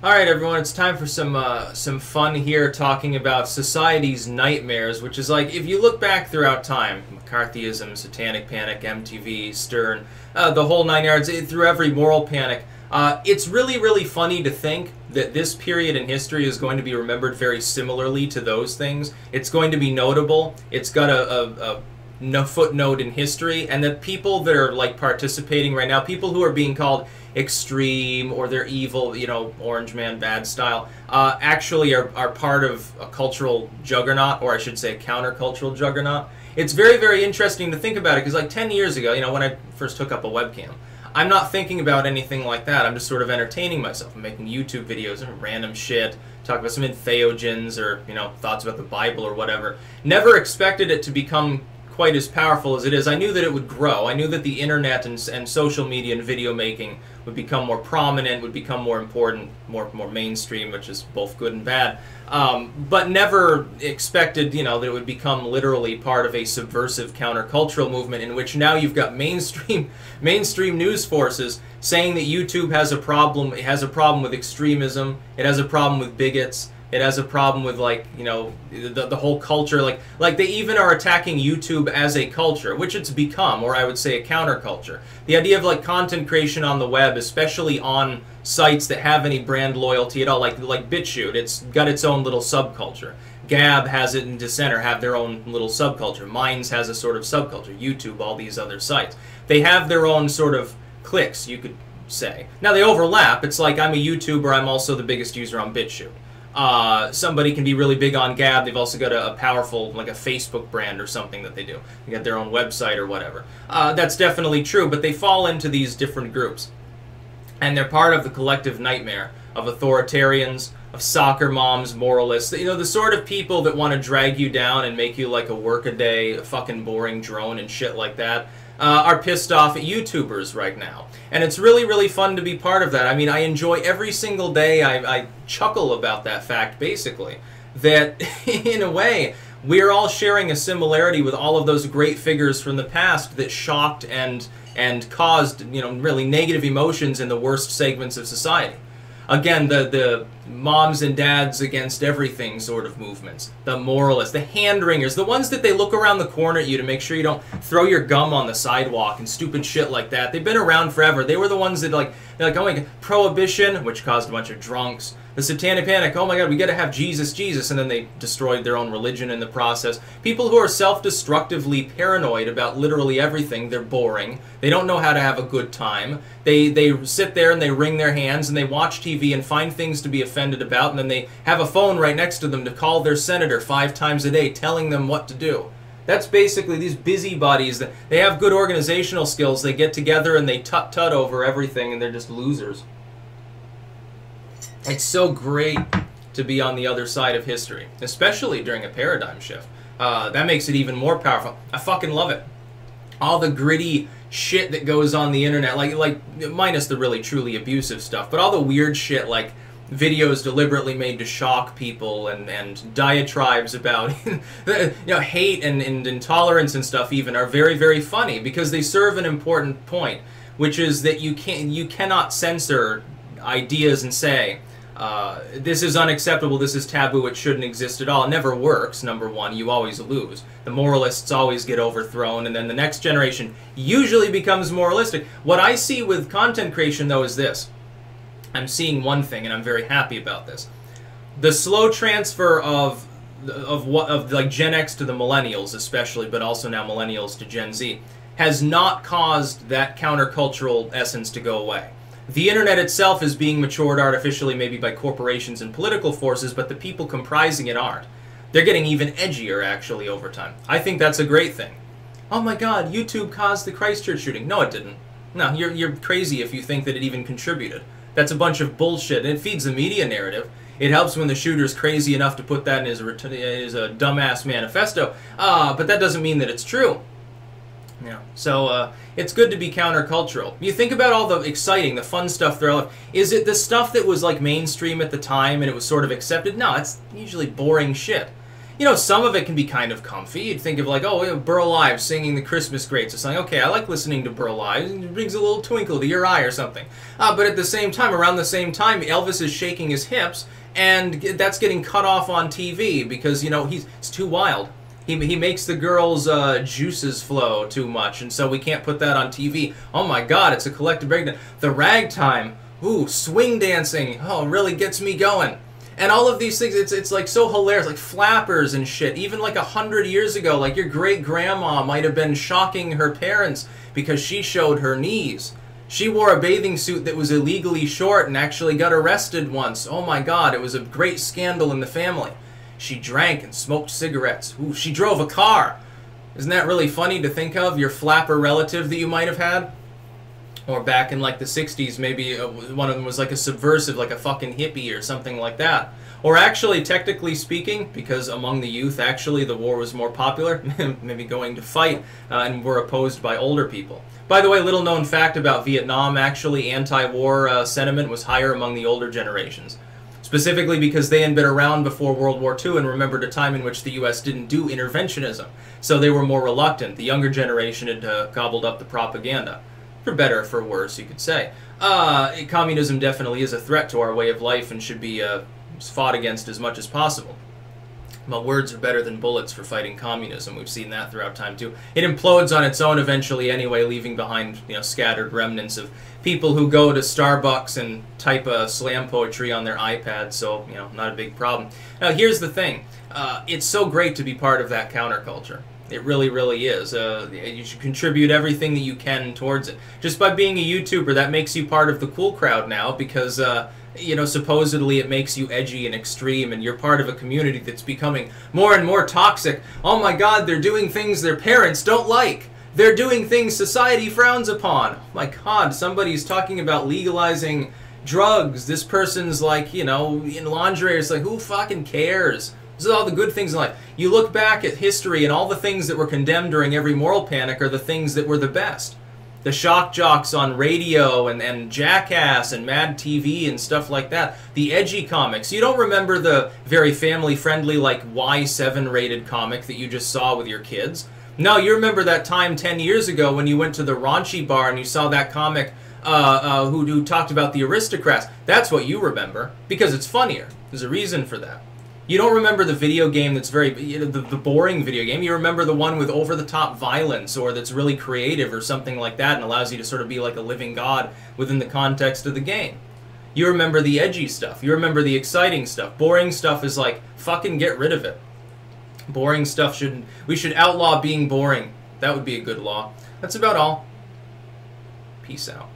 All right, everyone, it's time for some uh, some fun here, talking about society's nightmares, which is like if you look back throughout time, McCarthyism, Satanic Panic, MTV, Stern, uh, the whole nine yards, through every moral panic. Uh, it's really, really funny to think that this period in history is going to be remembered very similarly to those things. It's going to be notable. It's got a, a, a no footnote in history, and that people that are like participating right now, people who are being called extreme or they're evil, you know, Orange Man bad style, uh, actually are, are part of a cultural juggernaut, or I should say, a countercultural juggernaut. It's very, very interesting to think about it because, like 10 years ago, you know, when I first took up a webcam, I'm not thinking about anything like that. I'm just sort of entertaining myself. I'm making YouTube videos and random shit, talk about some entheogens or, you know, thoughts about the Bible or whatever. Never expected it to become quite as powerful as it is. I knew that it would grow. I knew that the internet and, and social media and video making would become more prominent, would become more important, more more mainstream, which is both good and bad. Um, but never expected, you know, that it would become literally part of a subversive countercultural movement in which now you've got mainstream mainstream news forces saying that YouTube has a problem. It has a problem with extremism. It has a problem with bigots it has a problem with like you know the, the whole culture like like they even are attacking youtube as a culture which it's become or i would say a counterculture. The idea of like content creation on the web especially on sites that have any brand loyalty at all like like bitchute it's got its own little subculture. Gab has it and dissenter have their own little subculture. Minds has a sort of subculture. Youtube all these other sites. They have their own sort of cliques you could say. Now they overlap. It's like i'm a youtuber i'm also the biggest user on bitchute uh, somebody can be really big on Gab. They've also got a, a, powerful, like a Facebook brand or something that they do. They got their own website or whatever. Uh, that's definitely true, but they fall into these different groups. And they're part of the collective nightmare of authoritarians, of soccer moms, moralists. You know, the sort of people that want to drag you down and make you like a workaday, fucking boring drone and shit like that uh, are pissed off at YouTubers right now. And it's really, really fun to be part of that. I mean, I enjoy every single day. I, I chuckle about that fact, basically. That, in a way, we're all sharing a similarity with all of those great figures from the past that shocked and and caused, you know, really negative emotions in the worst segments of society again the the moms and dads against everything sort of movements. The moralists the hand wringers the ones that they look around the corner at you to make sure you don't throw your gum on the sidewalk and stupid shit like that. They've been around forever. They were the ones that like they're like oh god prohibition which caused a bunch of drunks. The satanic panic oh my god we gotta have jesus jesus. And then they destroyed their own religion in the process. People who are self-destructively paranoid about literally everything they're boring. They don't know how to have a good time. They they sit there and they wring their hands and they watch tv and find things to be offended about. And then they have a phone right next to them to call their senator five times a day telling them what to do that's basically these busybodies that they have good organizational skills they get together and they tut tut over everything and they're just losers it's so great to be on the other side of history, especially during a paradigm shift. Uh, that makes it even more powerful. I fucking love it. All the gritty shit that goes on the internet, like like minus the really truly abusive stuff, but all the weird shit like videos deliberately made to shock people and, and diatribes about you know hate and, and intolerance and stuff even are very very funny because they serve an important point which is that you can you cannot censor ideas and say uh, this is unacceptable, this is taboo, it shouldn't exist at all. It never works, number one. You always lose. The moralists always get overthrown, and then the next generation usually becomes moralistic. What I see with content creation, though, is this. I'm seeing one thing, and I'm very happy about this. The slow transfer of of what of like Gen X to the millennials, especially, but also now millennials to Gen Z, has not caused that countercultural essence to go away. The internet itself is being matured artificially, maybe by corporations and political forces, but the people comprising it aren't. They're getting even edgier, actually, over time. I think that's a great thing. Oh my god, YouTube caused the Christchurch shooting. No, it didn't. No, you're, you're crazy if you think that it even contributed. That's a bunch of bullshit, and it feeds the media narrative. It helps when the shooter's crazy enough to put that in his, his uh, dumbass manifesto, uh, but that doesn't mean that it's true. Yeah. So uh, it's good to be countercultural. You think about all the exciting, the fun stuff they're Is it the stuff that was like mainstream at the time and it was sort of accepted? No, it's usually boring shit. You know, some of it can be kind of comfy. You'd think of like, oh, Burl Ives singing the Christmas greats. or something. okay, I like listening to Burl Ives. It brings a little twinkle to your eye or something. Uh, but at the same time, around the same time, Elvis is shaking his hips, and that's getting cut off on TV because you know he's it's too wild. He, he makes the girls' uh, juices flow too much, and so we can't put that on TV. Oh my God, it's a collective breakdown. The ragtime, ooh, swing dancing, oh, really gets me going and all of these things it's it's like so hilarious like flappers and shit. Even like a hundred years ago like your great grandma might have been shocking her parents because she showed her knees. She wore a bathing suit that was illegally short and actually got arrested once. Oh my god it was a great scandal in the family. She drank and smoked cigarettes. Ooh, she drove a car. Isn't that really funny to think of your flapper relative that you might have had or back in like the 60s maybe uh, one of them was like a subversive like a fucking hippie or something like that or actually technically speaking because among the youth actually the war was more popular maybe going to fight uh, and were opposed by older people by the way little known fact about vietnam actually anti-war uh, sentiment was higher among the older generations specifically because they had been around before World War II and remembered a time in which the U.S. didn't do interventionism. So they were more reluctant. The younger generation had uh, gobbled up the propaganda for better or for worse, you could say. Uh, communism definitely is a threat to our way of life and should be uh, fought against as much as possible. But words are better than bullets for fighting communism. We've seen that throughout time too. It implodes on its own eventually anyway, leaving behind you know scattered remnants of people who go to Starbucks and type a slam poetry on their iPad. So you know, not a big problem. Now here's the thing: uh, it's so great to be part of that counterculture. It really, really is. Uh, you should contribute everything that you can towards it. Just by being a YouTuber, that makes you part of the cool crowd now because, uh, you know, supposedly it makes you edgy and extreme and you're part of a community that's becoming more and more toxic. Oh my god, they're doing things their parents don't like. They're doing things society frowns upon. Oh my god, somebody's talking about legalizing drugs. This person's like, you know, in lingerie. It's like, who fucking cares? This is all the good things in life. You look back at history, and all the things that were condemned during every moral panic are the things that were the best. The shock jocks on radio and, and Jackass and Mad TV and stuff like that. The edgy comics. You don't remember the very family friendly, like Y7 rated comic that you just saw with your kids. No, you remember that time 10 years ago when you went to the raunchy bar and you saw that comic uh, uh, who, who talked about the aristocrats. That's what you remember because it's funnier. There's a reason for that. You don't remember the video game that's very you know, the, the boring video game. You remember the one with over the top violence or that's really creative or something like that and allows you to sort of be like a living god within the context of the game. You remember the edgy stuff. You remember the exciting stuff. Boring stuff is like fucking get rid of it. Boring stuff shouldn't we should outlaw being boring. That would be a good law. That's about all. Peace out.